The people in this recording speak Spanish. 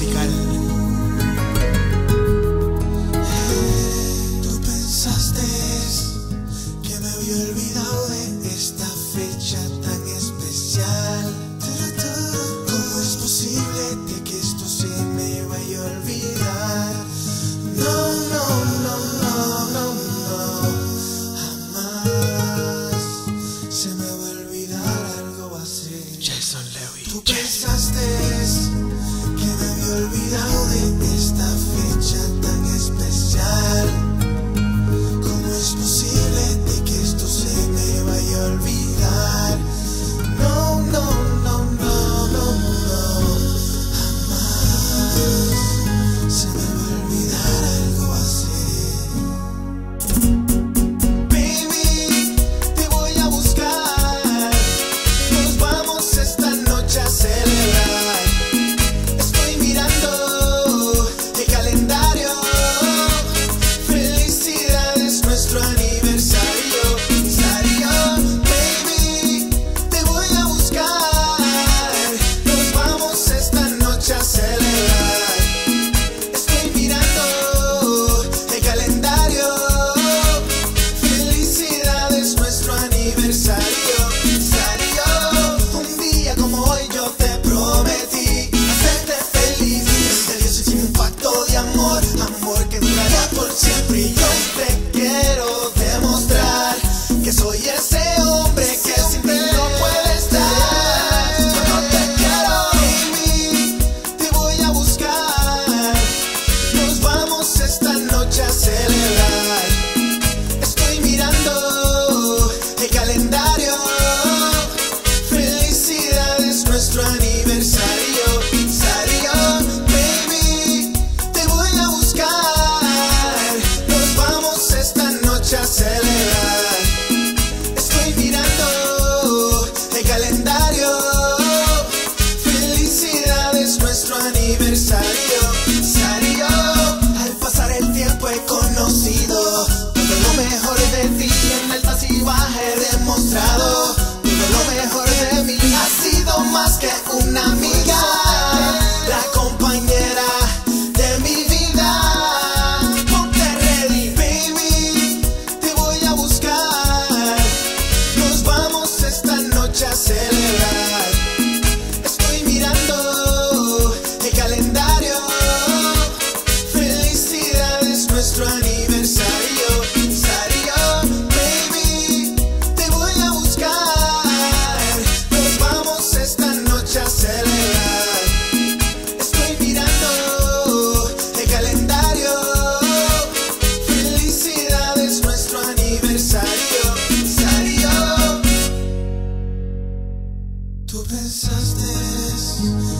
musical. Tú pensaste que me había olvidado de esta fecha tan especial. ¿Cómo es posible de que esto se me vaya a olvidar? No, no, no, no, no, no. Jamás se me va a olvidar algo así. Jason Levy. Tú pensaste me había olvidado de esta fecha tan especial. siempre yo te quiero demostrar que soy ese acelerar. Estoy mirando el calendario. Felicidades, nuestro aniversario. Sario, al pasar el tiempo he conocido todo lo mejor de ti en altas y bajas he demostrado. Todo lo mejor de mí ha sido más que una amiga. pensaste.